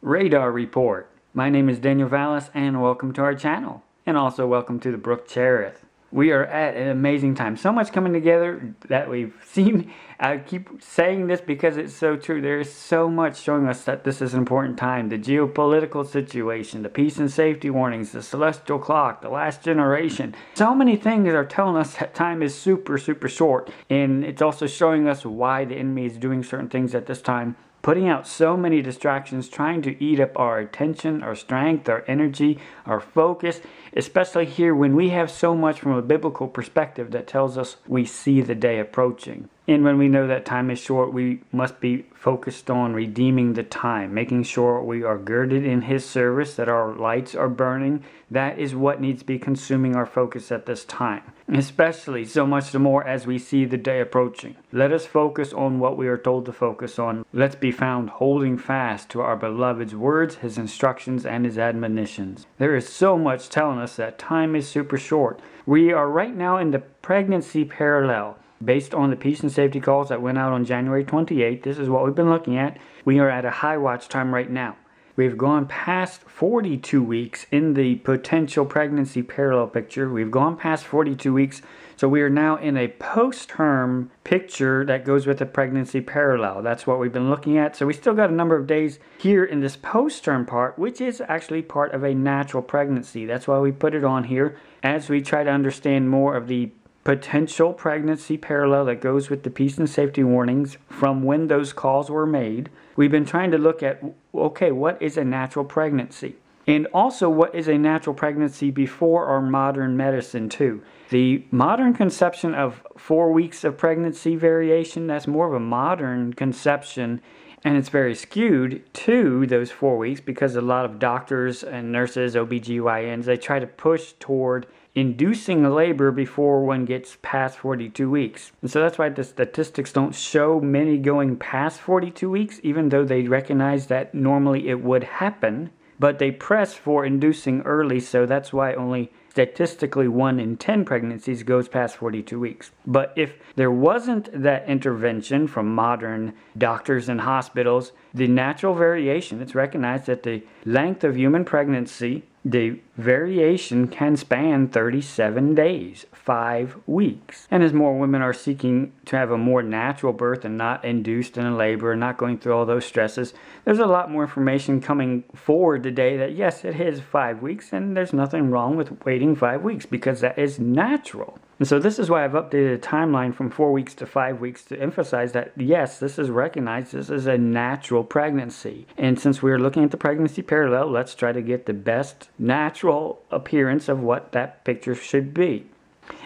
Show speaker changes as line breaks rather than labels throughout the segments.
Radar Report. My name is Daniel Valles and welcome to our channel. And also welcome to the Brook Cherith. We are at an amazing time. So much coming together that we've seen. I keep saying this because it's so true. There is so much showing us that this is an important time. The geopolitical situation, the peace and safety warnings, the celestial clock, the last generation. So many things are telling us that time is super, super short. And it's also showing us why the enemy is doing certain things at this time putting out so many distractions, trying to eat up our attention, our strength, our energy, our focus, especially here when we have so much from a biblical perspective that tells us we see the day approaching. And when we know that time is short, we must be focused on redeeming the time, making sure we are girded in His service, that our lights are burning. That is what needs to be consuming our focus at this time, especially so much the more as we see the day approaching. Let us focus on what we are told to focus on. Let's be found holding fast to our beloved's words, His instructions, and His admonitions. There is so much telling us that time is super short. We are right now in the pregnancy parallel Based on the peace and safety calls that went out on January 28th, this is what we've been looking at. We are at a high watch time right now. We've gone past 42 weeks in the potential pregnancy parallel picture. We've gone past 42 weeks, so we are now in a post term picture that goes with the pregnancy parallel. That's what we've been looking at. So we still got a number of days here in this post term part, which is actually part of a natural pregnancy. That's why we put it on here as we try to understand more of the potential pregnancy parallel that goes with the peace and safety warnings from when those calls were made. We've been trying to look at okay, what is a natural pregnancy? And also, what is a natural pregnancy before our modern medicine, too? The modern conception of four weeks of pregnancy variation, that's more of a modern conception, and it's very skewed to those four weeks because a lot of doctors and nurses, OBGYNs, they try to push toward inducing labor before one gets past 42 weeks. And so that's why the statistics don't show many going past 42 weeks, even though they recognize that normally it would happen. But they press for inducing early, so that's why only statistically 1 in 10 pregnancies goes past 42 weeks. But if there wasn't that intervention from modern doctors and hospitals, the natural variation, it's recognized that the length of human pregnancy the variation can span 37 days, five weeks. And as more women are seeking to have a more natural birth and not induced in a labor and not going through all those stresses, there's a lot more information coming forward today that yes, it is five weeks and there's nothing wrong with waiting five weeks because that is natural. And so this is why I've updated the timeline from four weeks to five weeks to emphasize that yes, this is recognized. This is a natural pregnancy. And since we're looking at the pregnancy parallel, let's try to get the best natural appearance of what that picture should be.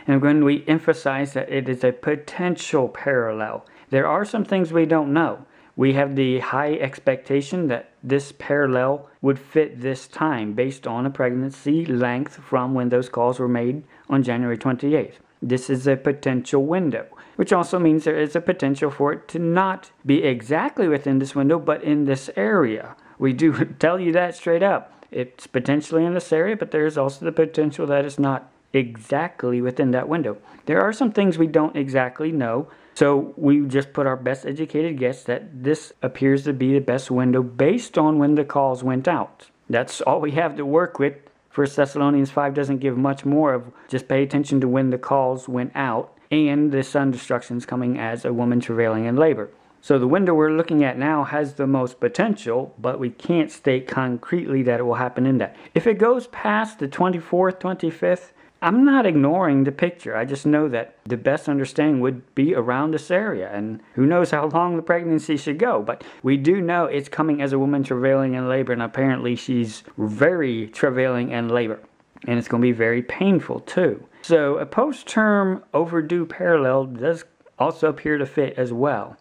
And when we emphasize that it is a potential parallel, there are some things we don't know. We have the high expectation that this parallel would fit this time based on a pregnancy length from when those calls were made on January 28th. This is a potential window, which also means there is a potential for it to not be exactly within this window, but in this area. We do tell you that straight up. It's potentially in this area, but there's also the potential that it's not exactly within that window. There are some things we don't exactly know, so we just put our best educated guess that this appears to be the best window based on when the calls went out. That's all we have to work with. First Thessalonians 5 doesn't give much more of just pay attention to when the calls went out and the sun destructions coming as a woman travailing in labor. So the window we're looking at now has the most potential, but we can't state concretely that it will happen in that. If it goes past the 24th, 25th, I'm not ignoring the picture. I just know that the best understanding would be around this area, and who knows how long the pregnancy should go. But we do know it's coming as a woman travailing in labor, and apparently she's very travailing in labor. And it's going to be very painful too. So a post term overdue parallel does also appear to fit as well.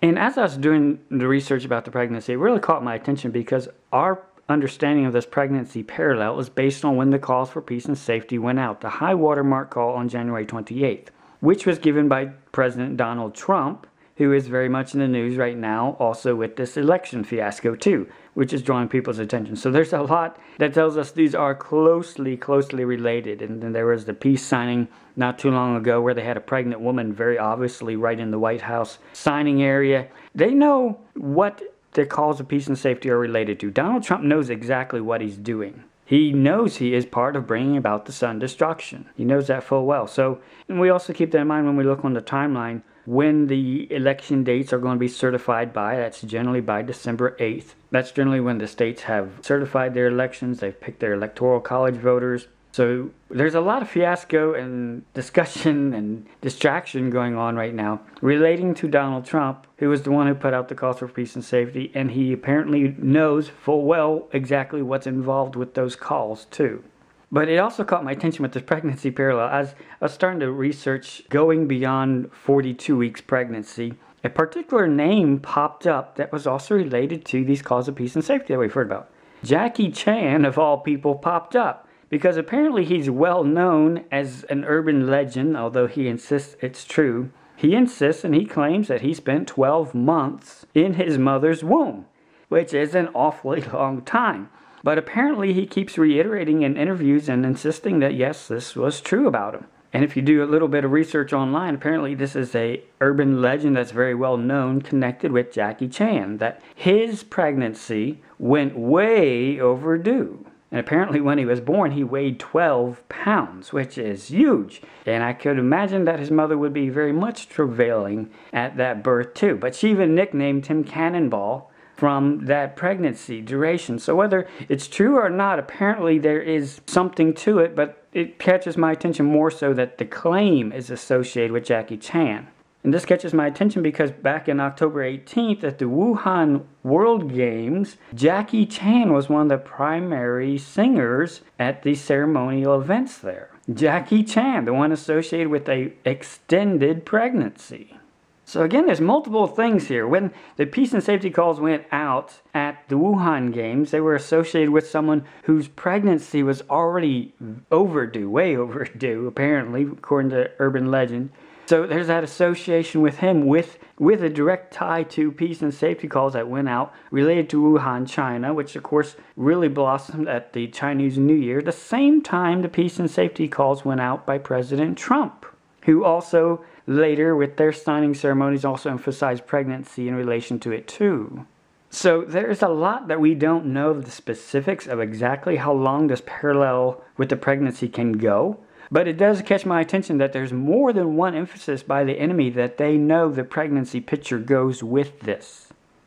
And as I was doing the research about the pregnancy, it really caught my attention because our understanding of this pregnancy parallel is based on when the calls for peace and safety went out, the high watermark call on January 28th, which was given by President Donald Trump, who is very much in the news right now, also with this election fiasco too, which is drawing people's attention. So there's a lot that tells us these are closely, closely related. And then there was the peace signing not too long ago where they had a pregnant woman very obviously right in the White House signing area. They know what the calls of peace and safety are related to. Donald Trump knows exactly what he's doing. He knows he is part of bringing about the sun destruction. He knows that full well. So, and we also keep that in mind when we look on the timeline when the election dates are going to be certified by. That's generally by December 8th. That's generally when the states have certified their elections. They've picked their electoral college voters. So there's a lot of fiasco and discussion and distraction going on right now relating to Donald Trump, who was the one who put out the calls for peace and safety, and he apparently knows full well exactly what's involved with those calls too. But it also caught my attention with this pregnancy parallel. As I was starting to research going beyond 42 weeks pregnancy, a particular name popped up that was also related to these calls of peace and safety that we've heard about. Jackie Chan, of all people, popped up because apparently he's well known as an urban legend, although he insists it's true. He insists and he claims that he spent 12 months in his mother's womb, which is an awfully long time. But apparently he keeps reiterating in interviews and insisting that yes, this was true about him. And if you do a little bit of research online, apparently this is a urban legend that's very well known connected with Jackie Chan that his pregnancy went way overdue. And apparently, when he was born, he weighed 12 pounds, which is huge. And I could imagine that his mother would be very much travailing at that birth, too. But she even nicknamed him Cannonball from that pregnancy duration. So, whether it's true or not, apparently there is something to it, but it catches my attention more so that the claim is associated with Jackie Chan. And this catches my attention because back in October 18th at the Wuhan World Games, Jackie Chan was one of the primary singers at the ceremonial events there. Jackie Chan, the one associated with a extended pregnancy. So again, there's multiple things here. When the peace and safety calls went out at the Wuhan Games, they were associated with someone whose pregnancy was already overdue, way overdue, apparently, according to urban legend. So there's that association with him with with a direct tie to peace and safety calls that went out related to Wuhan, China, which of course really blossomed at the Chinese New Year, the same time the peace and safety calls went out by President Trump, who also later with their signing ceremonies also emphasized pregnancy in relation to it too. So there's a lot that we don't know the specifics of exactly how long this parallel with the pregnancy can go. But it does catch my attention that there's more than one emphasis by the enemy that they know the pregnancy picture goes with this.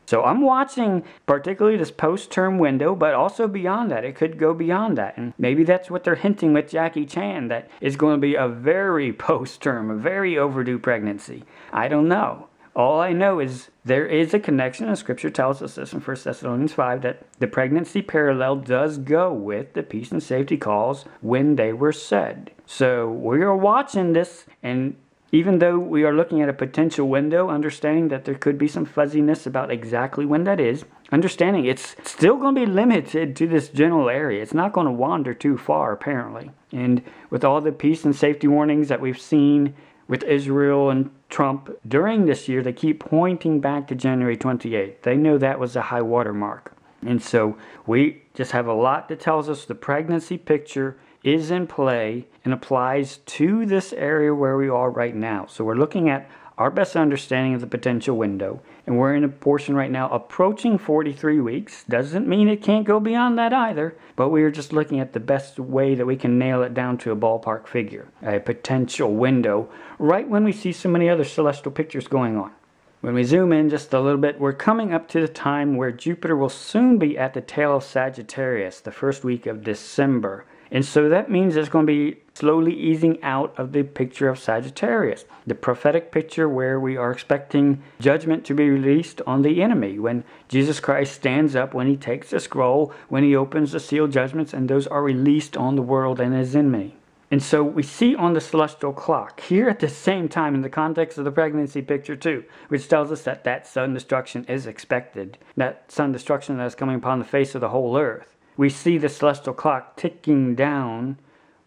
So I'm watching particularly this post-term window, but also beyond that. It could go beyond that. And maybe that's what they're hinting with Jackie Chan, that is going to be a very post-term, a very overdue pregnancy. I don't know. All I know is there is a connection, and Scripture tells us this in 1 Thessalonians 5 that the pregnancy parallel does go with the peace and safety calls when they were said. So we are watching this, and even though we are looking at a potential window, understanding that there could be some fuzziness about exactly when that is, understanding it's still going to be limited to this general area. It's not going to wander too far, apparently. And with all the peace and safety warnings that we've seen with Israel and Trump during this year, they keep pointing back to January 28th. They know that was a high water mark. And so we just have a lot that tells us the pregnancy picture is in play and applies to this area where we are right now. So we're looking at our best understanding of the potential window. And we're in a portion right now approaching 43 weeks. Doesn't mean it can't go beyond that either, but we're just looking at the best way that we can nail it down to a ballpark figure, a potential window, right when we see so many other celestial pictures going on. When we zoom in just a little bit, we're coming up to the time where Jupiter will soon be at the tail of Sagittarius, the first week of December. And so that means it's going to be slowly easing out of the picture of Sagittarius, the prophetic picture where we are expecting judgment to be released on the enemy. When Jesus Christ stands up, when he takes the scroll, when he opens the seal judgments, and those are released on the world and his enemy. And so we see on the celestial clock here at the same time in the context of the pregnancy picture too, which tells us that that sun destruction is expected, that sun destruction that is coming upon the face of the whole earth we see the celestial clock ticking down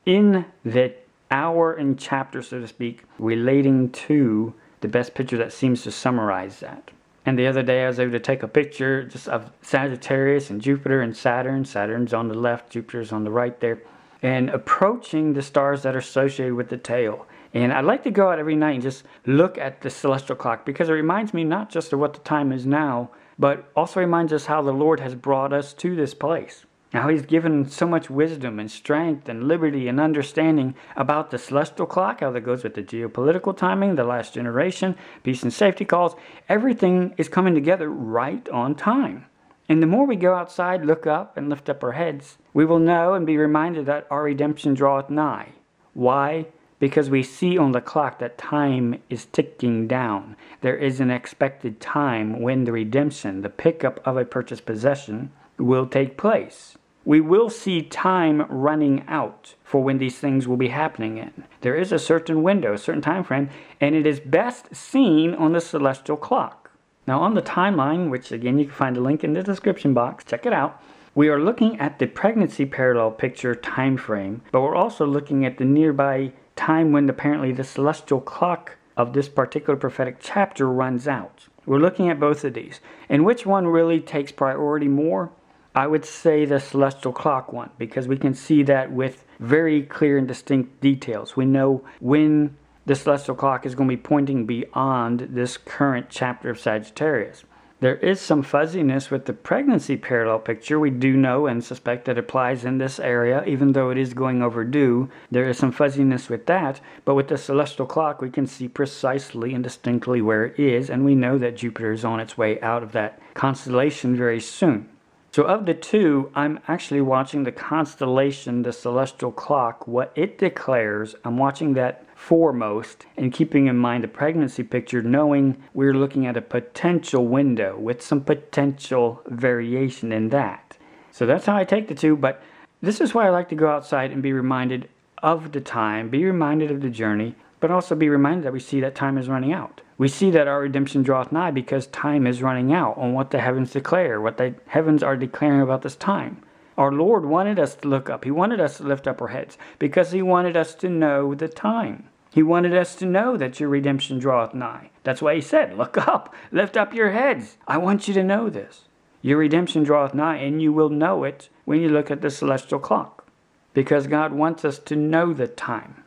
in the hour and chapter, so to speak, relating to the best picture that seems to summarize that. And the other day I was able to take a picture just of Sagittarius and Jupiter and Saturn. Saturn's on the left, Jupiter's on the right there. And approaching the stars that are associated with the tail. And I like to go out every night and just look at the celestial clock because it reminds me not just of what the time is now, but also reminds us how the Lord has brought us to this place. Now He's given so much wisdom and strength and liberty and understanding about the celestial clock, how that goes with the geopolitical timing, the last generation, peace and safety calls. Everything is coming together right on time. And the more we go outside, look up, and lift up our heads, we will know and be reminded that our redemption draweth nigh. Why? Because we see on the clock that time is ticking down. There is an expected time when the redemption, the pickup of a purchased possession, will take place. We will see time running out for when these things will be happening in. There is a certain window, a certain time frame, and it is best seen on the celestial clock. Now on the timeline, which again you can find a link in the description box, check it out. We are looking at the pregnancy parallel picture time frame, but we're also looking at the nearby time when apparently the celestial clock of this particular prophetic chapter runs out. We're looking at both of these. And which one really takes priority more? I would say the celestial clock one because we can see that with very clear and distinct details. We know when the celestial clock is going to be pointing beyond this current chapter of Sagittarius. There is some fuzziness with the pregnancy parallel picture. We do know and suspect that applies in this area, even though it is going overdue. There is some fuzziness with that, but with the celestial clock, we can see precisely and distinctly where it is, and we know that Jupiter is on its way out of that constellation very soon. So of the two, I'm actually watching the constellation, the celestial clock, what it declares. I'm watching that foremost and keeping in mind the pregnancy picture, knowing we're looking at a potential window with some potential variation in that. So that's how I take the two, but this is why I like to go outside and be reminded of the time, be reminded of the journey, but also be reminded that we see that time is running out. We see that our redemption draweth nigh because time is running out on what the heavens declare, what the heavens are declaring about this time. Our Lord wanted us to look up. He wanted us to lift up our heads because He wanted us to know the time. He wanted us to know that your redemption draweth nigh. That's why He said, Look up, lift up your heads. I want you to know this. Your redemption draweth nigh, and you will know it when you look at the celestial clock because God wants us to know the time.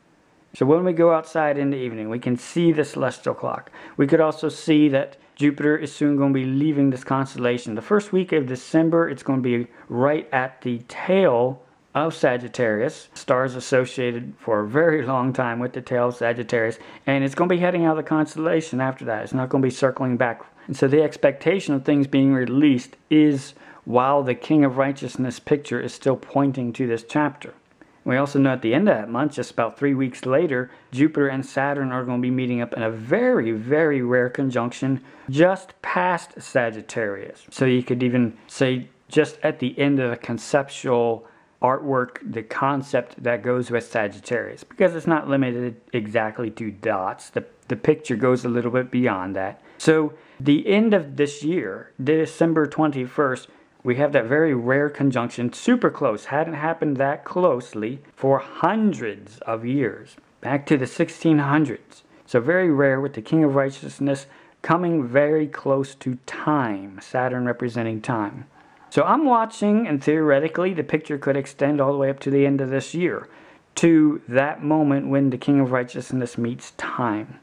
So when we go outside in the evening, we can see the celestial clock. We could also see that Jupiter is soon going to be leaving this constellation. The first week of December, it's going to be right at the tail of Sagittarius, stars associated for a very long time with the tail of Sagittarius, and it's going to be heading out of the constellation after that. It's not going to be circling back. And so the expectation of things being released is while the King of Righteousness picture is still pointing to this chapter. We also know at the end of that month, just about three weeks later, Jupiter and Saturn are going to be meeting up in a very, very rare conjunction just past Sagittarius. So you could even say just at the end of the conceptual artwork, the concept that goes with Sagittarius, because it's not limited exactly to dots. The, the picture goes a little bit beyond that. So the end of this year, December 21st, we have that very rare conjunction, super close, hadn't happened that closely for hundreds of years, back to the 1600s. So very rare with the King of Righteousness coming very close to time, Saturn representing time. So I'm watching, and theoretically, the picture could extend all the way up to the end of this year, to that moment when the King of Righteousness meets time.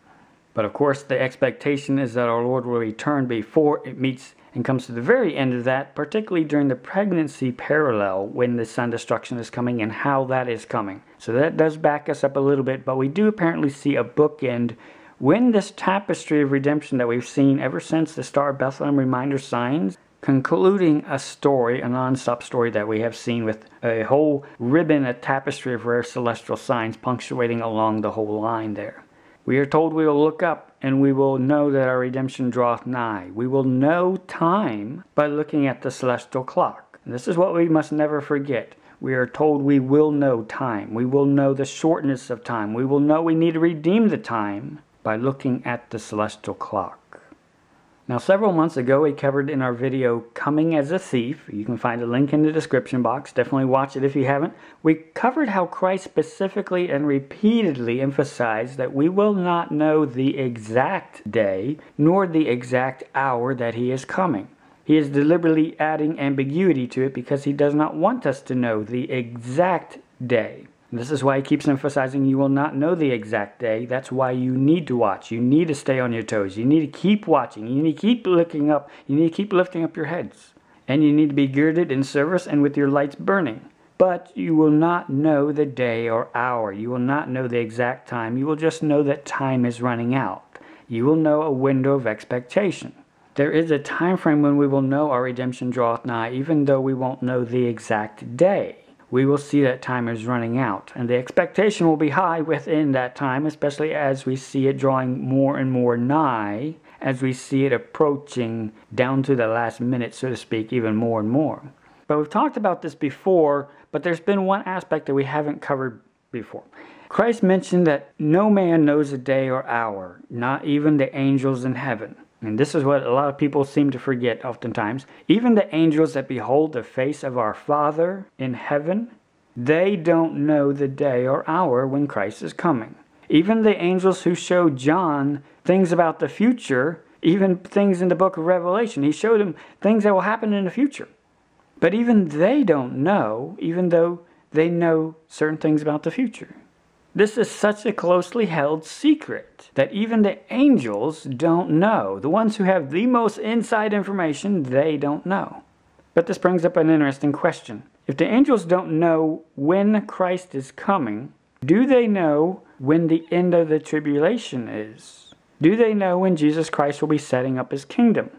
But of course, the expectation is that our Lord will return before it meets and comes to the very end of that, particularly during the pregnancy parallel when the sun destruction is coming and how that is coming. So that does back us up a little bit, but we do apparently see a bookend when this tapestry of redemption that we've seen ever since the Star Bethlehem reminder signs, concluding a story, a non-stop story that we have seen with a whole ribbon, a tapestry of rare celestial signs punctuating along the whole line there. We are told we will look up and we will know that our redemption draweth nigh. We will know time by looking at the celestial clock. And this is what we must never forget. We are told we will know time. We will know the shortness of time. We will know we need to redeem the time by looking at the celestial clock. Now several months ago we covered in our video Coming as a Thief, you can find a link in the description box, definitely watch it if you haven't. We covered how Christ specifically and repeatedly emphasized that we will not know the exact day nor the exact hour that he is coming. He is deliberately adding ambiguity to it because he does not want us to know the exact day. This is why he keeps emphasizing you will not know the exact day. That's why you need to watch. You need to stay on your toes. You need to keep watching. You need to keep looking up. You need to keep lifting up your heads. And you need to be girded in service and with your lights burning. But you will not know the day or hour. You will not know the exact time. You will just know that time is running out. You will know a window of expectation. There is a time frame when we will know our redemption draweth nigh, even though we won't know the exact day we will see that time is running out. And the expectation will be high within that time, especially as we see it drawing more and more nigh, as we see it approaching down to the last minute, so to speak, even more and more. But we've talked about this before, but there's been one aspect that we haven't covered before. Christ mentioned that no man knows a day or hour, not even the angels in heaven. And this is what a lot of people seem to forget oftentimes. Even the angels that behold the face of our Father in heaven, they don't know the day or hour when Christ is coming. Even the angels who showed John things about the future, even things in the book of Revelation, he showed him things that will happen in the future. But even they don't know, even though they know certain things about the future. This is such a closely held secret that even the angels don't know. The ones who have the most inside information, they don't know. But this brings up an interesting question. If the angels don't know when Christ is coming, do they know when the end of the tribulation is? Do they know when Jesus Christ will be setting up his kingdom?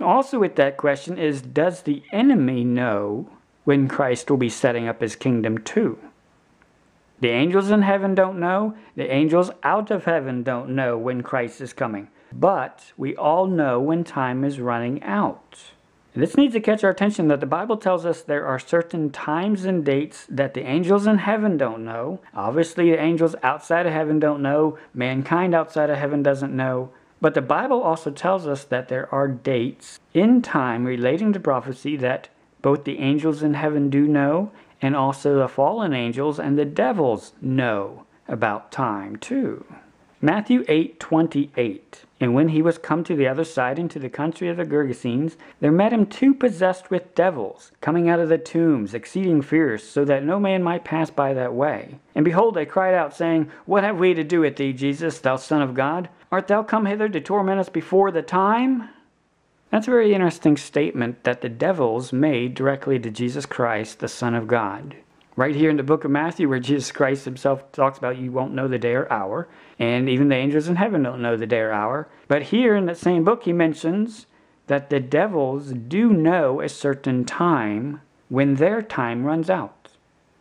Also, with that question is Does the enemy know when Christ will be setting up his kingdom too? The angels in heaven don't know. The angels out of heaven don't know when Christ is coming. But we all know when time is running out. This needs to catch our attention that the Bible tells us there are certain times and dates that the angels in heaven don't know. Obviously, the angels outside of heaven don't know. Mankind outside of heaven doesn't know. But the Bible also tells us that there are dates in time relating to prophecy that both the angels in heaven do know and also the fallen angels and the devils know about time too. Matthew 8:28 And when he was come to the other side into the country of the Gergesenes there met him two possessed with devils coming out of the tombs exceeding fierce so that no man might pass by that way. And behold they cried out saying what have we to do with thee Jesus thou son of God? Art thou come hither to torment us before the time that's a very interesting statement that the devils made directly to Jesus Christ, the Son of God. Right here in the book of Matthew, where Jesus Christ himself talks about you won't know the day or hour, and even the angels in heaven don't know the day or hour. But here in that same book, he mentions that the devils do know a certain time when their time runs out.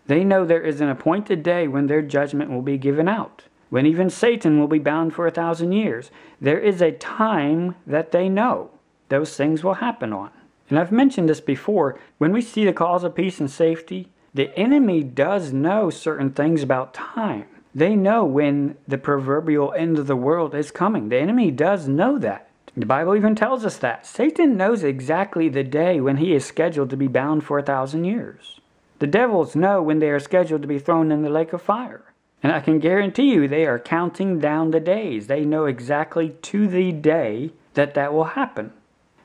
They know there is an appointed day when their judgment will be given out, when even Satan will be bound for a thousand years. There is a time that they know those things will happen on. And I've mentioned this before. When we see the cause of peace and safety, the enemy does know certain things about time. They know when the proverbial end of the world is coming. The enemy does know that. The Bible even tells us that. Satan knows exactly the day when he is scheduled to be bound for a thousand years. The devils know when they are scheduled to be thrown in the lake of fire. And I can guarantee you they are counting down the days. They know exactly to the day that that will happen.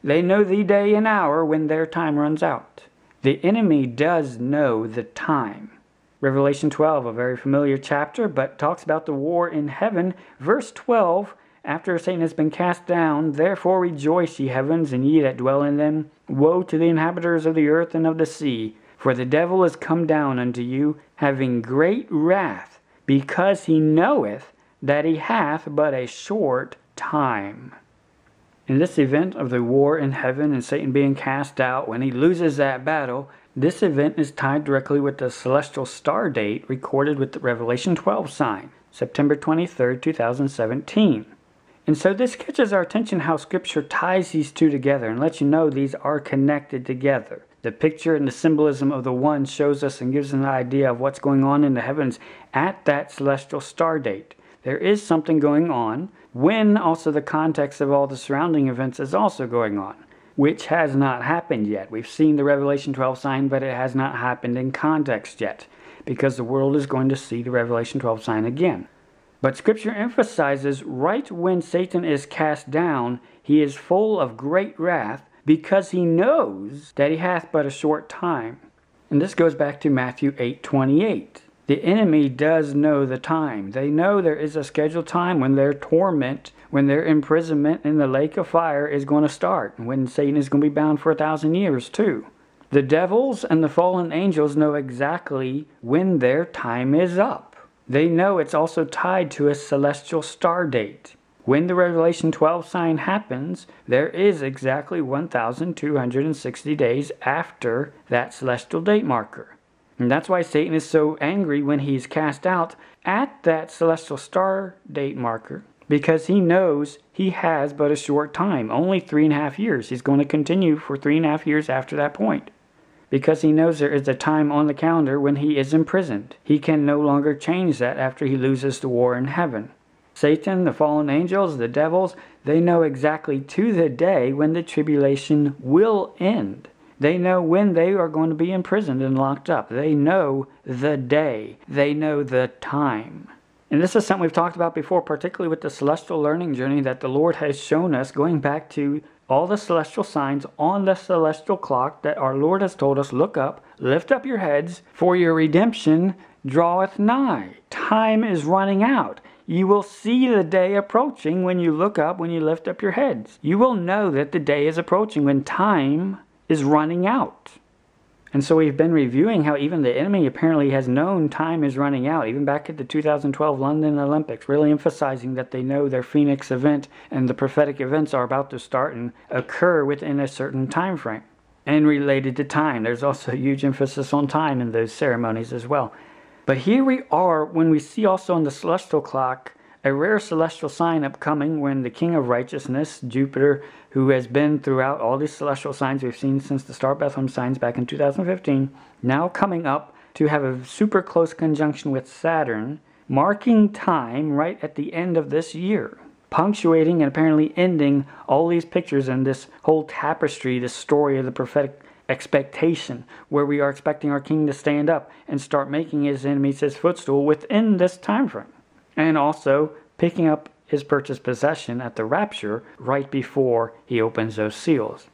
They know the day and hour when their time runs out. The enemy does know the time. Revelation 12, a very familiar chapter, but talks about the war in heaven. Verse 12, after Satan has been cast down, therefore rejoice, ye heavens, and ye that dwell in them. Woe to the inhabitants of the earth and of the sea, for the devil is come down unto you, having great wrath, because he knoweth that he hath but a short time. In this event of the war in heaven and Satan being cast out, when he loses that battle, this event is tied directly with the celestial star date recorded with the Revelation 12 sign, September 23, 2017. And so this catches our attention how Scripture ties these two together and lets you know these are connected together. The picture and the symbolism of the one shows us and gives an idea of what's going on in the heavens at that celestial star date. There is something going on when also the context of all the surrounding events is also going on, which has not happened yet. We've seen the Revelation 12 sign, but it has not happened in context yet, because the world is going to see the Revelation 12 sign again. But Scripture emphasizes right when Satan is cast down, he is full of great wrath, because he knows that he hath but a short time. And this goes back to Matthew 8 28. The enemy does know the time. They know there is a scheduled time when their torment, when their imprisonment in the lake of fire is going to start, when Satan is going to be bound for a thousand years, too. The devils and the fallen angels know exactly when their time is up. They know it's also tied to a celestial star date. When the Revelation 12 sign happens, there is exactly 1,260 days after that celestial date marker. And that's why Satan is so angry when he's cast out at that celestial star date marker, because he knows he has but a short time, only three and a half years. He's going to continue for three and a half years after that point. Because he knows there is a time on the calendar when he is imprisoned. He can no longer change that after he loses the war in heaven. Satan, the fallen angels, the devils, they know exactly to the day when the tribulation will end. They know when they are going to be imprisoned and locked up. They know the day. They know the time. And this is something we've talked about before, particularly with the celestial learning journey that the Lord has shown us, going back to all the celestial signs on the celestial clock that our Lord has told us look up, lift up your heads, for your redemption draweth nigh. Time is running out. You will see the day approaching when you look up, when you lift up your heads. You will know that the day is approaching when time is running out. And so we've been reviewing how even the enemy apparently has known time is running out, even back at the 2012 London Olympics, really emphasizing that they know their Phoenix event and the prophetic events are about to start and occur within a certain time frame. And related to time, there's also a huge emphasis on time in those ceremonies as well. But here we are when we see also in the celestial clock a rare celestial sign upcoming when the King of Righteousness, Jupiter, who has been throughout all these celestial signs we've seen since the Star Bethlehem signs back in 2015, now coming up to have a super close conjunction with Saturn, marking time right at the end of this year, punctuating and apparently ending all these pictures and this whole tapestry, this story of the prophetic expectation, where we are expecting our king to stand up and start making his enemies his footstool within this time frame and also picking up his purchased possession at the rapture right before he opens those seals.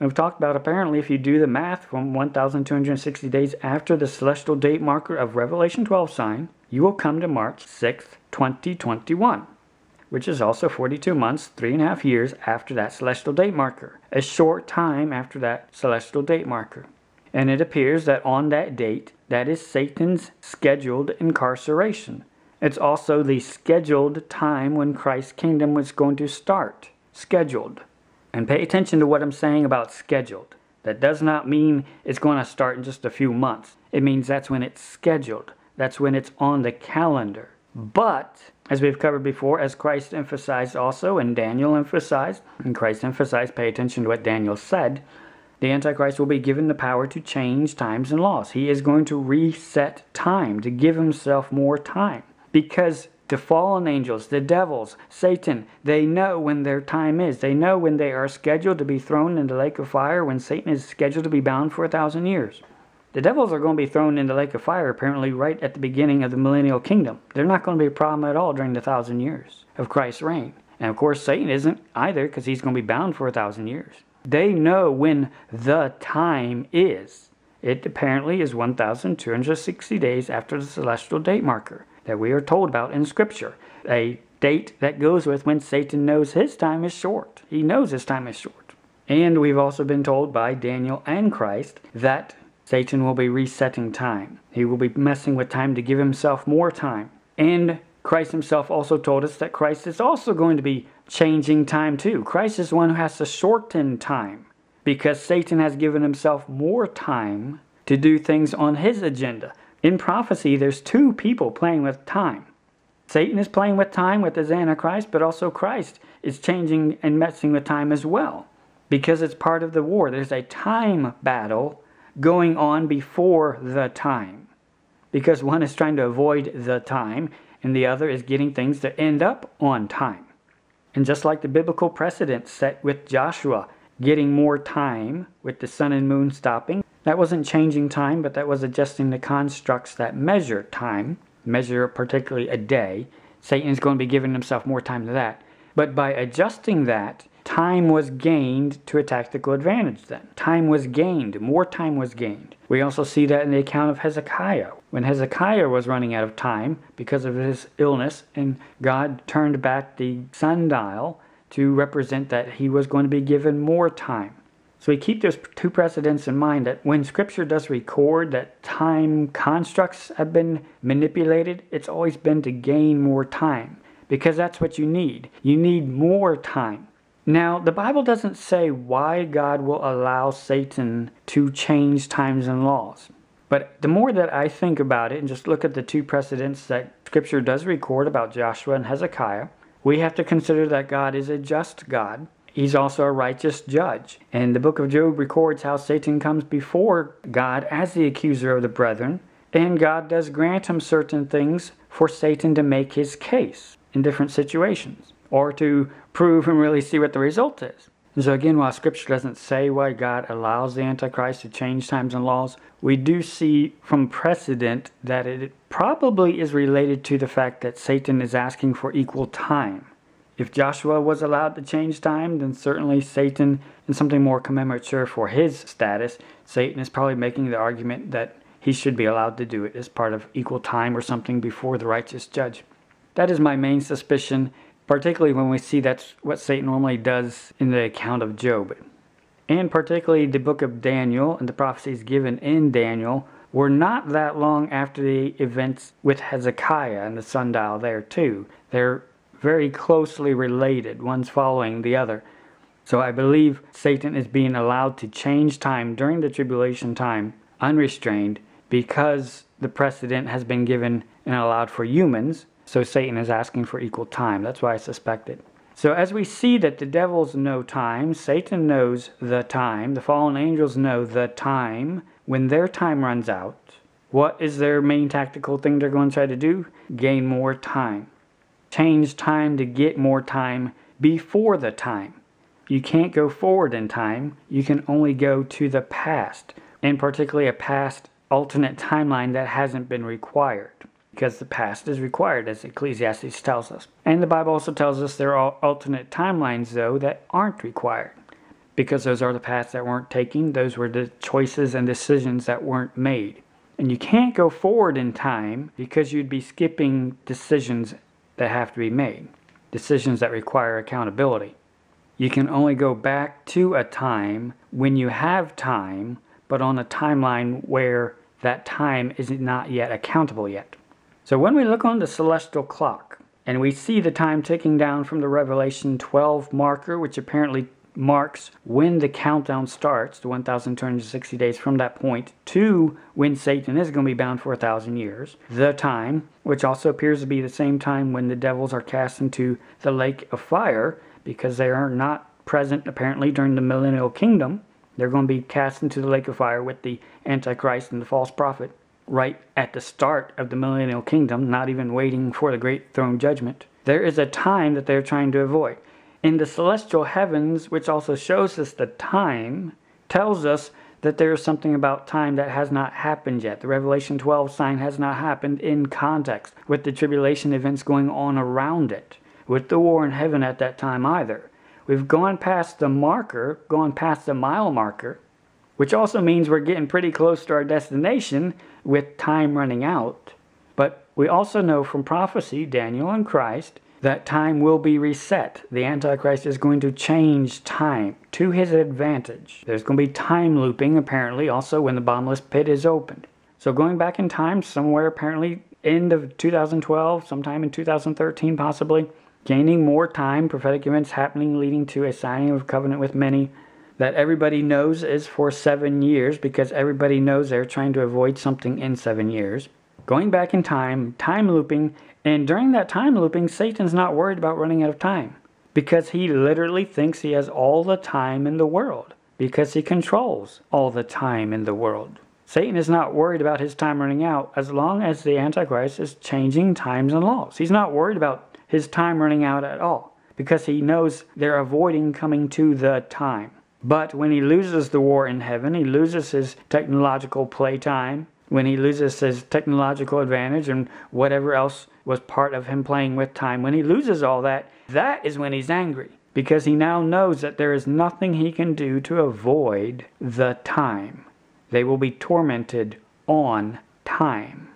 we've talked about apparently if you do the math from 1260 days after the celestial date marker of Revelation 12 sign, you will come to March 6th, 2021, which is also 42 months, three and a half years after that celestial date marker, a short time after that celestial date marker. And it appears that on that date, that is Satan's scheduled incarceration. It's also the scheduled time when Christ's kingdom was going to start. Scheduled. And pay attention to what I'm saying about scheduled. That does not mean it's going to start in just a few months. It means that's when it's scheduled. That's when it's on the calendar. But, as we've covered before, as Christ emphasized also, and Daniel emphasized, and Christ emphasized, pay attention to what Daniel said, the Antichrist will be given the power to change times and laws. He is going to reset time, to give himself more time because the fallen angels, the devils, Satan, they know when their time is. They know when they are scheduled to be thrown in the lake of fire, when Satan is scheduled to be bound for a thousand years. The devils are going to be thrown in the lake of fire apparently right at the beginning of the millennial kingdom. They're not going to be a problem at all during the thousand years of Christ's reign. And of course, Satan isn't either because he's going to be bound for a thousand years. They know when the time is. It apparently is 1,260 days after the celestial date marker that we are told about in Scripture. A date that goes with when Satan knows his time is short. He knows his time is short. And we've also been told by Daniel and Christ that Satan will be resetting time. He will be messing with time to give himself more time. And Christ himself also told us that Christ is also going to be changing time too. Christ is one who has to shorten time because Satan has given himself more time to do things on his agenda. In prophecy, there's two people playing with time. Satan is playing with time with his Antichrist, but also Christ is changing and messing with time as well because it's part of the war. There's a time battle going on before the time because one is trying to avoid the time and the other is getting things to end up on time. And just like the biblical precedent set with Joshua getting more time with the sun and moon stopping, that wasn't changing time, but that was adjusting the constructs that measure time, measure particularly a day. Satan is going to be giving himself more time to that. But by adjusting that, time was gained to a tactical advantage then. Time was gained, more time was gained. We also see that in the account of Hezekiah. When Hezekiah was running out of time because of his illness, and God turned back the sundial to represent that he was going to be given more time. So we keep those two precedents in mind that when Scripture does record that time constructs have been manipulated, it's always been to gain more time because that's what you need. You need more time. Now, the Bible doesn't say why God will allow Satan to change times and laws. But the more that I think about it and just look at the two precedents that Scripture does record about Joshua and Hezekiah, we have to consider that God is a just God He's also a righteous judge. And the book of Job records how Satan comes before God as the accuser of the brethren, and God does grant him certain things for Satan to make his case in different situations, or to prove and really see what the result is. And so again, while Scripture doesn't say why God allows the Antichrist to change times and laws, we do see from precedent that it probably is related to the fact that Satan is asking for equal time. If Joshua was allowed to change time, then certainly Satan, and something more commemorative for his status, Satan is probably making the argument that he should be allowed to do it as part of equal time or something before the righteous judge. That is my main suspicion, particularly when we see that's what Satan normally does in the account of Job. And particularly the book of Daniel and the prophecies given in Daniel were not that long after the events with Hezekiah and the sundial there too. They're very closely related, one's following the other. So I believe Satan is being allowed to change time during the tribulation time unrestrained because the precedent has been given and allowed for humans. So Satan is asking for equal time. That's why I suspect it. So as we see that the devils know time, Satan knows the time, the fallen angels know the time. When their time runs out, what is their main tactical thing they're going to try to do? Gain more time change time to get more time before the time. You can't go forward in time, you can only go to the past, and particularly a past alternate timeline that hasn't been required. Because the past is required, as Ecclesiastes tells us. And the Bible also tells us there are alternate timelines, though, that aren't required. Because those are the paths that weren't taken, those were the choices and decisions that weren't made. And you can't go forward in time because you'd be skipping decisions that have to be made, decisions that require accountability. You can only go back to a time when you have time, but on a timeline where that time is not yet accountable yet. So when we look on the celestial clock and we see the time ticking down from the Revelation 12 marker, which apparently marks when the countdown starts, the 1,260 days from that point, to when Satan is going to be bound for a thousand years. The time, which also appears to be the same time when the devils are cast into the lake of fire, because they are not present apparently during the millennial kingdom. They're going to be cast into the lake of fire with the Antichrist and the false prophet right at the start of the millennial kingdom, not even waiting for the great throne judgment. There is a time that they're trying to avoid in the celestial heavens, which also shows us the time, tells us that there is something about time that has not happened yet. The Revelation 12 sign has not happened in context with the tribulation events going on around it, with the war in heaven at that time either. We've gone past the marker, gone past the mile marker, which also means we're getting pretty close to our destination with time running out. But we also know from prophecy, Daniel and Christ, that time will be reset. The Antichrist is going to change time to his advantage. There's going to be time looping, apparently, also when the bottomless pit is opened. So going back in time, somewhere apparently end of 2012, sometime in 2013 possibly, gaining more time, prophetic events happening leading to a signing of covenant with many that everybody knows is for seven years because everybody knows they're trying to avoid something in seven years. Going back in time, time looping, and during that time looping, Satan's not worried about running out of time because he literally thinks he has all the time in the world because he controls all the time in the world. Satan is not worried about his time running out as long as the Antichrist is changing times and laws. He's not worried about his time running out at all because he knows they're avoiding coming to the time. But when he loses the war in heaven, he loses his technological playtime, when he loses his technological advantage and whatever else was part of him playing with time, when he loses all that, that is when he's angry. because he now knows that there is nothing he can do to avoid the time. They will be tormented on time,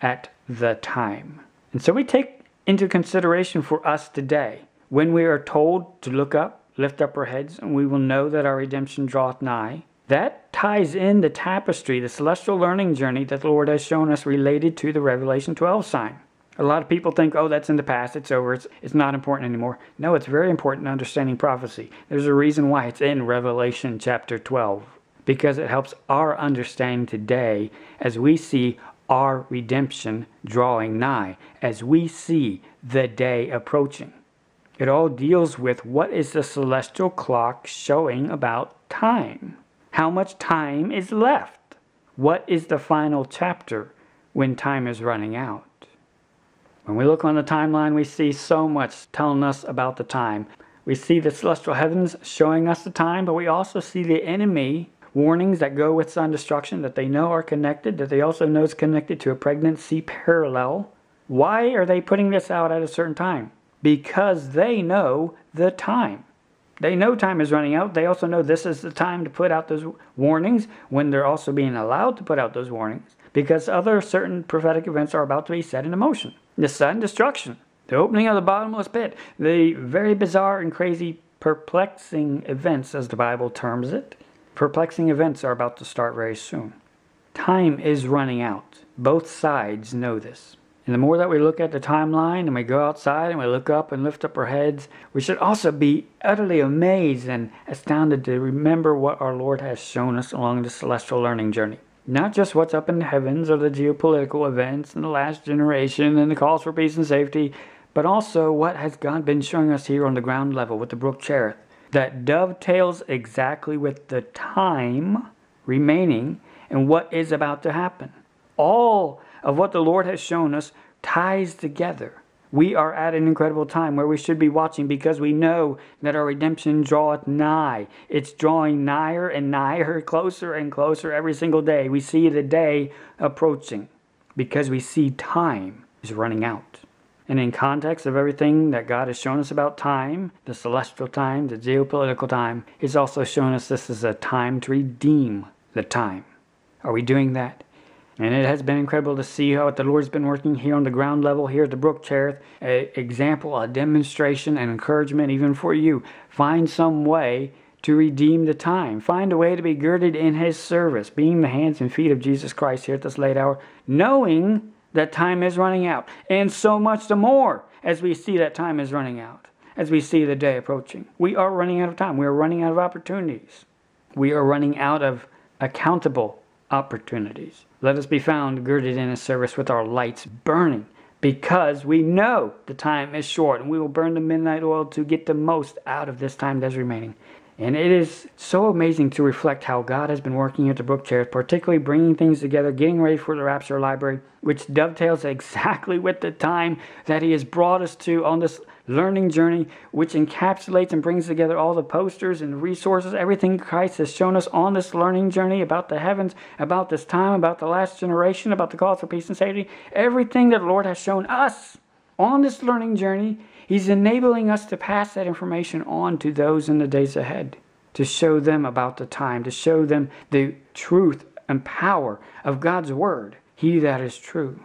at the time. And so we take into consideration for us today when we are told to look up, lift up our heads, and we will know that our redemption draweth nigh. That ties in the tapestry, the celestial learning journey that the Lord has shown us related to the Revelation 12 sign. A lot of people think, oh, that's in the past, it's over, it's, it's not important anymore. No, it's very important in understanding prophecy. There's a reason why it's in Revelation chapter 12, because it helps our understanding today as we see our redemption drawing nigh, as we see the day approaching. It all deals with what is the celestial clock showing about time. How much time is left? What is the final chapter when time is running out? When we look on the timeline, we see so much telling us about the time. We see the celestial heavens showing us the time, but we also see the enemy warnings that go with sudden destruction that they know are connected, that they also know is connected to a pregnancy parallel. Why are they putting this out at a certain time? Because they know the time. They know time is running out. They also know this is the time to put out those warnings when they're also being allowed to put out those warnings because other certain prophetic events are about to be set into motion. The sudden destruction, the opening of the bottomless pit, the very bizarre and crazy perplexing events, as the Bible terms it. Perplexing events are about to start very soon. Time is running out. Both sides know this. And the more that we look at the timeline and we go outside and we look up and lift up our heads, we should also be utterly amazed and astounded to remember what our Lord has shown us along the celestial learning journey. Not just what's up in the heavens or the geopolitical events and the last generation and the calls for peace and safety, but also what has God been showing us here on the ground level with the brook Cherith that dovetails exactly with the time remaining and what is about to happen. All of what the Lord has shown us ties together. We are at an incredible time where we should be watching because we know that our redemption draweth nigh. It's drawing nigher and nigher, closer and closer every single day. We see the day approaching because we see time is running out. And in context of everything that God has shown us about time, the celestial time, the geopolitical time, He's also shown us this is a time to redeem the time. Are we doing that? And it has been incredible to see how the Lord's been working here on the ground level, here at the Brook Cherith. An example, a demonstration, and encouragement even for you. Find some way to redeem the time. Find a way to be girded in His service, being the hands and feet of Jesus Christ here at this late hour, knowing that time is running out. And so much the more as we see that time is running out, as we see the day approaching. We are running out of time. We are running out of opportunities. We are running out of accountable opportunities. Let us be found girded in his service with our lights burning, because we know the time is short, and we will burn the midnight oil to get the most out of this time that's remaining. And it is so amazing to reflect how God has been working at the Brook Cherith, particularly bringing things together, getting ready for the Rapture Library, which dovetails exactly with the time that He has brought us to on this learning journey, which encapsulates and brings together all the posters and resources, everything Christ has shown us on this learning journey about the heavens, about this time, about the last generation, about the call for peace and safety, everything that the Lord has shown us on this learning journey. He's enabling us to pass that information on to those in the days ahead, to show them about the time, to show them the truth and power of God's Word. He that is true.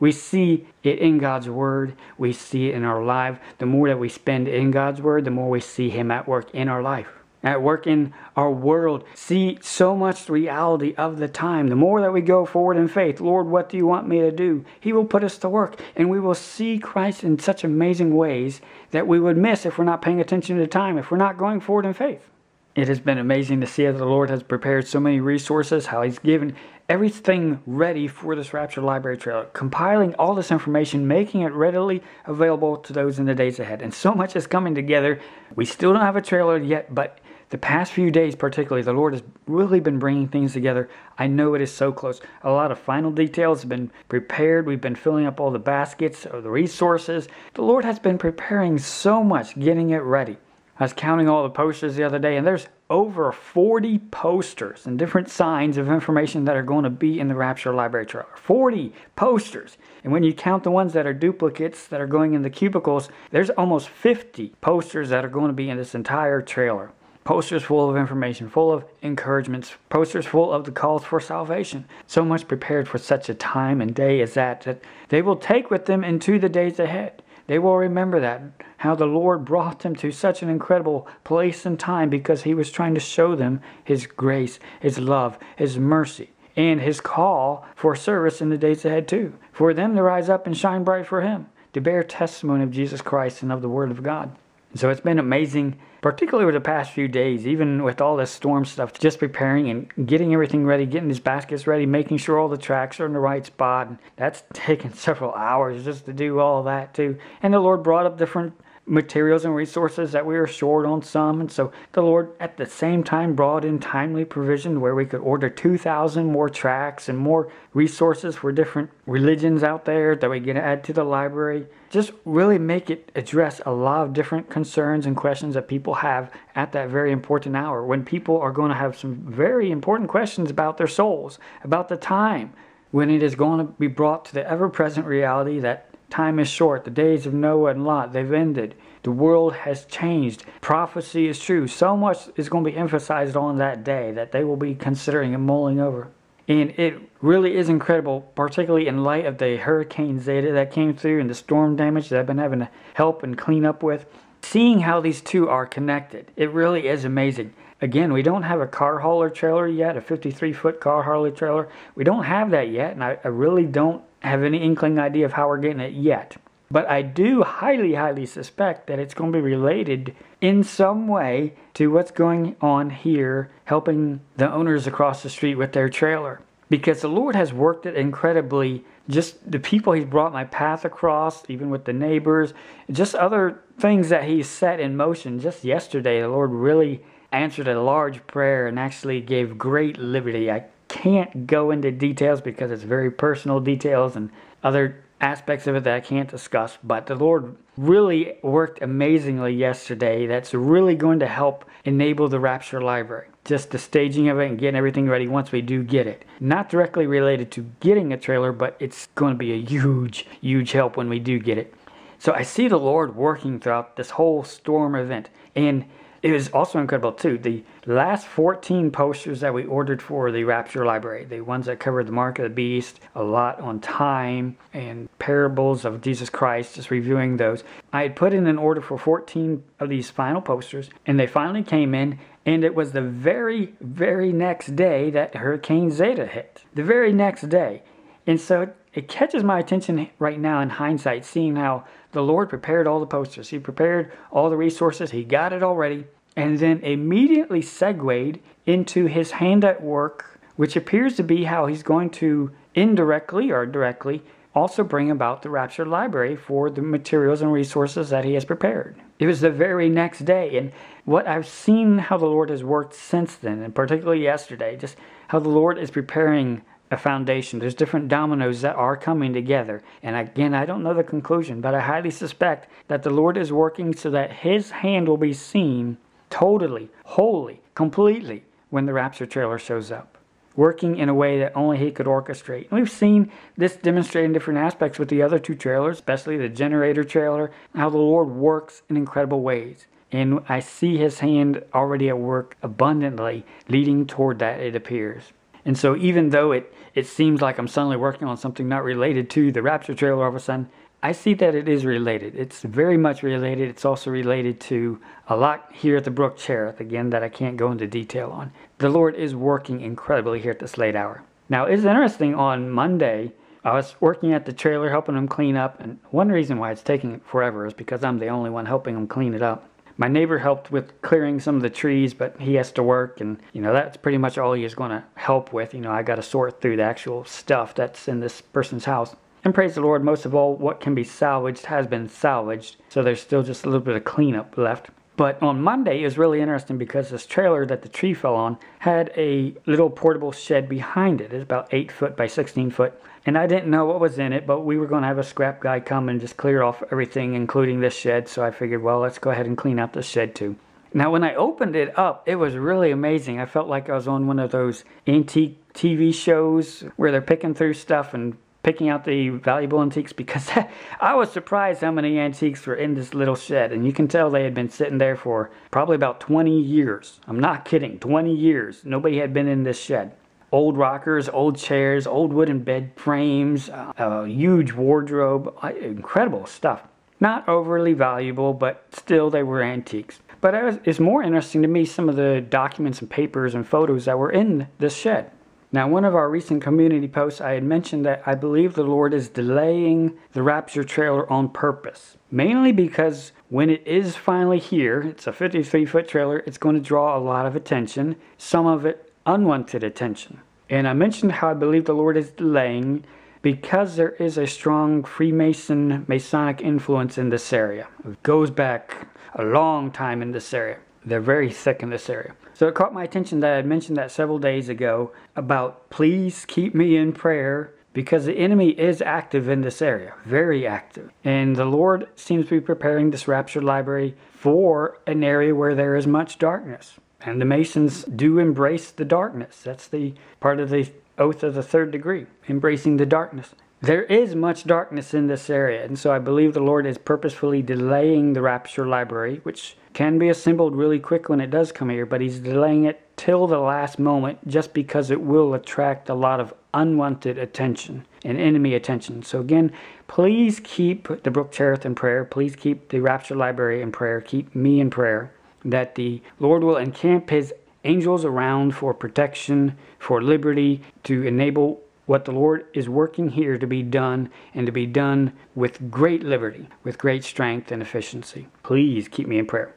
We see it in God's Word. We see it in our life. The more that we spend in God's Word, the more we see Him at work in our life, at work in our world. See so much reality of the time. The more that we go forward in faith, Lord, what do you want me to do? He will put us to work, and we will see Christ in such amazing ways that we would miss if we're not paying attention to time, if we're not going forward in faith. It has been amazing to see how the Lord has prepared so many resources, how He's given everything ready for this Rapture Library trailer, compiling all this information, making it readily available to those in the days ahead. And so much is coming together. We still don't have a trailer yet, but the past few days, particularly, the Lord has really been bringing things together. I know it is so close. A lot of final details have been prepared. We've been filling up all the baskets of the resources. The Lord has been preparing so much, getting it ready. I was counting all the posters the other day, and there's over 40 posters and different signs of information that are going to be in the Rapture Library trailer. 40 posters. And when you count the ones that are duplicates that are going in the cubicles, there's almost 50 posters that are going to be in this entire trailer. Posters full of information, full of encouragements, posters full of the calls for salvation. So much prepared for such a time and day as that, that they will take with them into the days ahead. They will remember that, how the Lord brought them to such an incredible place and time because He was trying to show them His grace, His love, His mercy, and His call for service in the days ahead, too. For them to rise up and shine bright for Him, to bear testimony of Jesus Christ and of the Word of God. So it's been amazing, particularly over the past few days, even with all this storm stuff, just preparing and getting everything ready, getting these baskets ready, making sure all the tracts are in the right spot. And that's taken several hours just to do all that too. And the Lord brought up different materials and resources that we were short on some. And so the Lord at the same time brought in timely provision where we could order 2,000 more tracts and more resources for different religions out there that we can add to the library. Just really make it address a lot of different concerns and questions that people have at that very important hour when people are going to have some very important questions about their souls, about the time when it is going to be brought to the ever present reality that Time is short. The days of Noah and Lot, they've ended. The world has changed. Prophecy is true. So much is going to be emphasized on that day that they will be considering and mulling over. And it really is incredible, particularly in light of the Hurricane Zeta that came through and the storm damage that I've been having to help and clean up with. Seeing how these two are connected, it really is amazing. Again, we don't have a car hauler trailer yet, a 53 foot car hauler trailer. We don't have that yet, and I, I really don't have any inkling idea of how we're getting it yet. But I do highly, highly suspect that it's going to be related in some way to what's going on here, helping the owners across the street with their trailer. Because the Lord has worked it incredibly. Just the people He's brought my path across, even with the neighbors, just other things that He's set in motion. Just yesterday, the Lord really answered a large prayer and actually gave great liberty. I can't go into details because it's very personal details and other aspects of it that I can't discuss. But the Lord really worked amazingly yesterday. That's really going to help enable the Rapture Library. Just the staging of it and getting everything ready once we do get it. Not directly related to getting a trailer, but it's going to be a huge, huge help when we do get it. So I see the Lord working throughout this whole storm event. And it was also incredible too. The last 14 posters that we ordered for the Rapture Library, the ones that covered the mark of the beast, a lot on time and parables of Jesus Christ, just reviewing those. I had put in an order for 14 of these final posters, and they finally came in. And it was the very, very next day that Hurricane Zeta hit. The very next day. And so it catches my attention right now in hindsight, seeing how the Lord prepared all the posters. He prepared all the resources. He got it all ready. And then immediately segued into his hand at work, which appears to be how he's going to indirectly or directly also bring about the Rapture Library for the materials and resources that he has prepared. It was the very next day. And what I've seen how the Lord has worked since then, and particularly yesterday, just how the Lord is preparing a foundation. There's different dominoes that are coming together. And again, I don't know the conclusion, but I highly suspect that the Lord is working so that His hand will be seen totally, wholly, completely when the rapture trailer shows up. Working in a way that only He could orchestrate. And we've seen this demonstrated in different aspects with the other two trailers, especially the generator trailer, how the Lord works in incredible ways. And I see His hand already at work abundantly, leading toward that, it appears. And so even though it, it seems like I'm suddenly working on something not related to the Rapture trailer all of a sudden, I see that it is related. It's very much related. It's also related to a lot here at the Brook Cherith, again, that I can't go into detail on. The Lord is working incredibly here at this late hour. Now, it's interesting, on Monday, I was working at the trailer helping them clean up, and one reason why it's taking forever is because I'm the only one helping them clean it up. My neighbor helped with clearing some of the trees, but he has to work, and you know that's pretty much all he is going to help with. You know, I got to sort through the actual stuff that's in this person's house. And praise the Lord, most of all, what can be salvaged has been salvaged, so there's still just a little bit of cleanup left. But on Monday, it was really interesting because this trailer that the tree fell on had a little portable shed behind it. It's about 8 foot by 16 foot. And I didn't know what was in it, but we were going to have a scrap guy come and just clear off everything, including this shed. So I figured, well, let's go ahead and clean out the shed too. Now, when I opened it up, it was really amazing. I felt like I was on one of those antique TV shows where they're picking through stuff and picking out the valuable antiques because I was surprised how many antiques were in this little shed. And you can tell they had been sitting there for probably about 20 years. I'm not kidding, 20 years. Nobody had been in this shed. Old rockers, old chairs, old wooden bed frames, uh, a huge wardrobe, uh, incredible stuff. Not overly valuable, but still they were antiques. But it's more interesting to me some of the documents and papers and photos that were in this shed. Now, one of our recent community posts, I had mentioned that I believe the Lord is delaying the rapture trailer on purpose. Mainly because when it is finally here, it's a 53 foot trailer, it's going to draw a lot of attention, some of it unwanted attention. And I mentioned how I believe the Lord is delaying because there is a strong Freemason Masonic influence in this area. It goes back a long time in this area. They're very thick in this area. So it caught my attention that I had mentioned that several days ago about please keep me in prayer because the enemy is active in this area, very active. And the Lord seems to be preparing this rapture library for an area where there is much darkness. And the Masons do embrace the darkness. That's the part of the oath of the third degree, embracing the darkness. There is much darkness in this area, and so I believe the Lord is purposefully delaying the rapture library, which can be assembled really quick when it does come here, but He's delaying it till the last moment just because it will attract a lot of unwanted attention and enemy attention. So, again, please keep the Brook Cherith in prayer. Please keep the rapture library in prayer. Keep me in prayer that the Lord will encamp His angels around for protection, for liberty, to enable what the Lord is working here to be done and to be done with great liberty, with great strength and efficiency. Please keep me in prayer.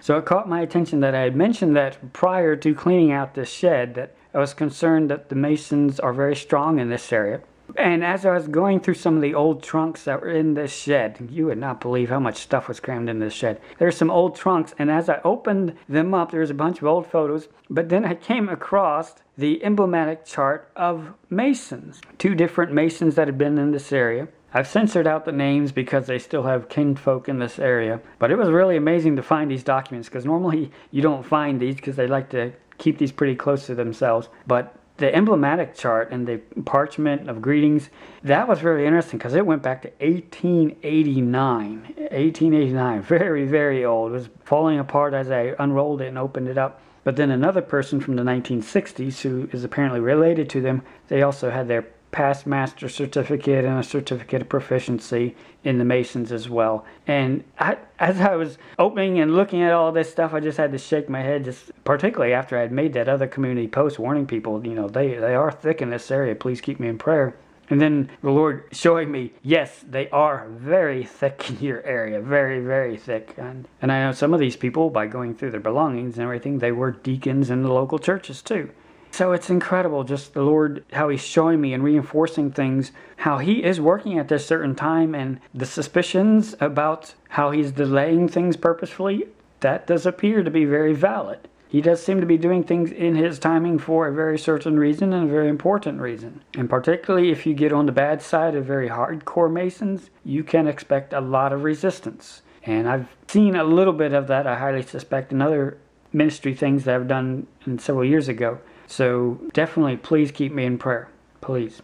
So it caught my attention that I had mentioned that prior to cleaning out this shed that I was concerned that the masons are very strong in this area and as I was going through some of the old trunks that were in this shed, you would not believe how much stuff was crammed in this shed. There's some old trunks, and as I opened them up, there was a bunch of old photos. But then I came across the emblematic chart of Masons, two different Masons that had been in this area. I've censored out the names because they still have kinfolk in this area. But it was really amazing to find these documents because normally you don't find these because they like to keep these pretty close to themselves. But the emblematic chart and the parchment of greetings, that was very interesting because it went back to 1889. 1889, very, very old. It was falling apart as I unrolled it and opened it up. But then another person from the 1960s who is apparently related to them, they also had their past master certificate and a certificate of proficiency in the Masons as well. And I, as I was opening and looking at all this stuff, I just had to shake my head, just particularly after I had made that other community post warning people, you know, they, they are thick in this area. Please keep me in prayer. And then the Lord showing me, yes, they are very thick in your area, very, very thick. And, and I know some of these people, by going through their belongings and everything, they were deacons in the local churches too. So it's incredible, just the Lord, how He's showing me and reinforcing things, how He is working at this certain time, and the suspicions about how He's delaying things purposefully, that does appear to be very valid. He does seem to be doing things in his timing for a very certain reason and a very important reason. And particularly if you get on the bad side of very hardcore Masons, you can expect a lot of resistance. And I've seen a little bit of that, I highly suspect, in other ministry things that I've done several years ago. So definitely please keep me in prayer. Please.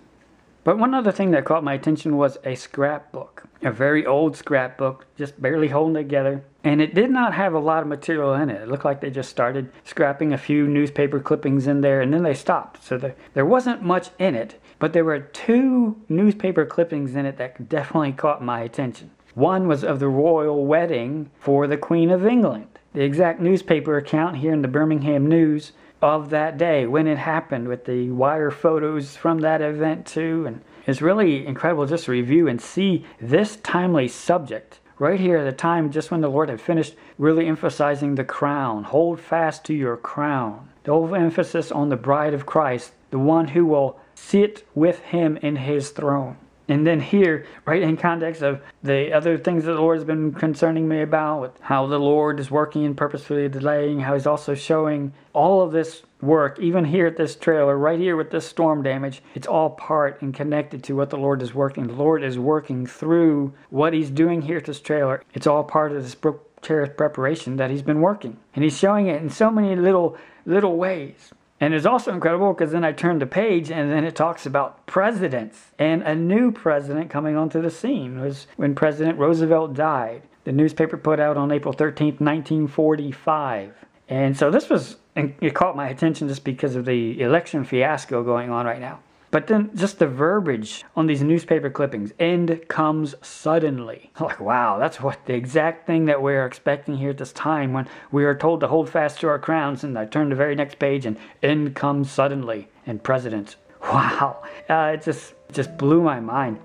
But one other thing that caught my attention was a scrapbook. A very old scrapbook, just barely holding together. And it did not have a lot of material in it. It looked like they just started scrapping a few newspaper clippings in there and then they stopped. So there, there wasn't much in it, but there were two newspaper clippings in it that definitely caught my attention. One was of the royal wedding for the Queen of England. The exact newspaper account here in the Birmingham News of that day when it happened with the wire photos from that event too. And it's really incredible just to review and see this timely subject right here at the time just when the lord had finished really emphasizing the crown. Hold fast to your crown. The whole emphasis on the bride of christ the one who will sit with him in his throne And then here, right in context of the other things that the Lord has been concerning me about, with how the Lord is working and purposefully delaying, how He's also showing all of this work, even here at this trailer, right here with this storm damage, it's all part and connected to what the Lord is working. The Lord is working through what He's doing here at this trailer. It's all part of this preparation that He's been working. And He's showing it in so many little, little ways. And it's also incredible because then I turned the page and then it talks about presidents and a new president coming onto the scene was when President Roosevelt died. The newspaper put out on April 13th, 1945. And so this was, it caught my attention just because of the election fiasco going on right now. But then just the verbiage on these newspaper clippings end comes suddenly. Like, wow, that's what the exact thing that we're expecting here at this time when we are told to hold fast to our crowns. And I turn the very next page and end comes suddenly. And presidents. Wow. Uh, it just, just blew my mind.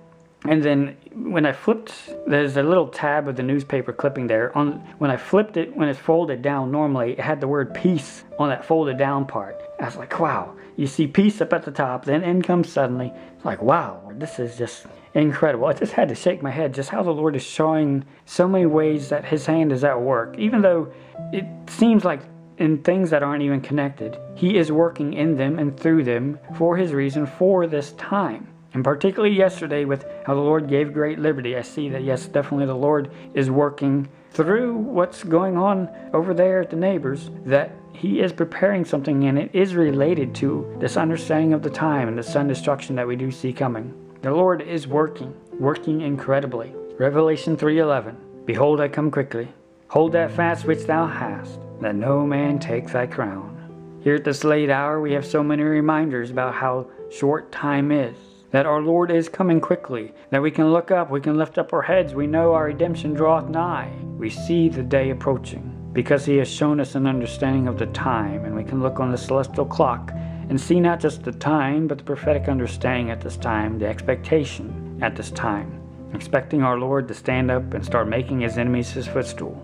And then when I flipped, there's a little tab of the newspaper clipping there. On when I flipped it, when it's folded down, normally it had the word peace on that folded down part. I was like, wow. You see peace up at the top, then in comes suddenly. It's like, wow, this is just incredible. I just had to shake my head just how the Lord is showing so many ways that His hand is at work. Even though it seems like in things that aren't even connected, He is working in them and through them for His reason for this time. And particularly yesterday, with how the Lord gave great liberty, I see that yes, definitely the Lord is working through what's going on over there at the neighbors, that He is preparing something and it is related to this understanding of the time and the sudden destruction that we do see coming. The Lord is working, working incredibly. Revelation 3:11 Behold I come quickly. Hold that fast which thou hast, that no man take thy crown. Here at this late hour we have so many reminders about how short time is that our Lord is coming quickly, that we can look up, we can lift up our heads, we know our redemption draweth nigh. We see the day approaching, because He has shown us an understanding of the time, and we can look on the celestial clock and see not just the time, but the prophetic understanding at this time, the expectation at this time, expecting our Lord to stand up and start making His enemies His footstool.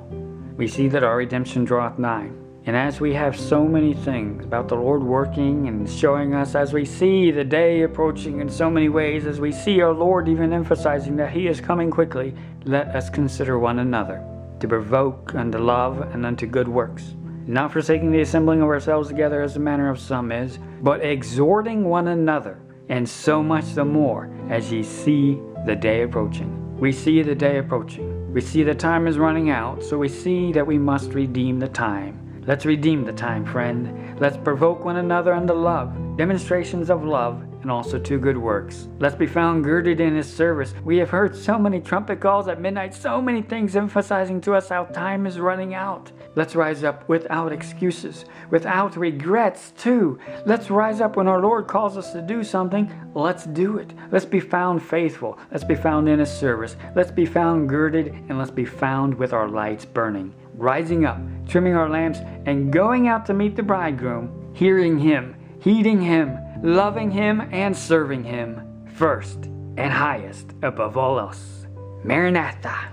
We see that our redemption draweth nigh. And as we have so many things about the Lord working and showing us, as we see the day approaching in so many ways, as we see our Lord even emphasizing that He is coming quickly, let us consider one another to provoke unto love and unto good works, not forsaking the assembling of ourselves together as the manner of some is, but exhorting one another, and so much the more as ye see the day approaching. We see the day approaching. We see the time is running out, so we see that we must redeem the time. Let's redeem the time, friend. Let's provoke one another unto love, demonstrations of love, and also to good works. Let's be found girded in His service. We have heard so many trumpet calls at midnight, so many things emphasizing to us how time is running out. Let's rise up without excuses, without regrets, too. Let's rise up when our Lord calls us to do something. Let's do it. Let's be found faithful. Let's be found in His service. Let's be found girded, and let's be found with our lights burning rising up, trimming our lamps, and going out to meet the bridegroom, hearing him, heeding him, loving Him and serving Him first and highest above all else. Maranatha.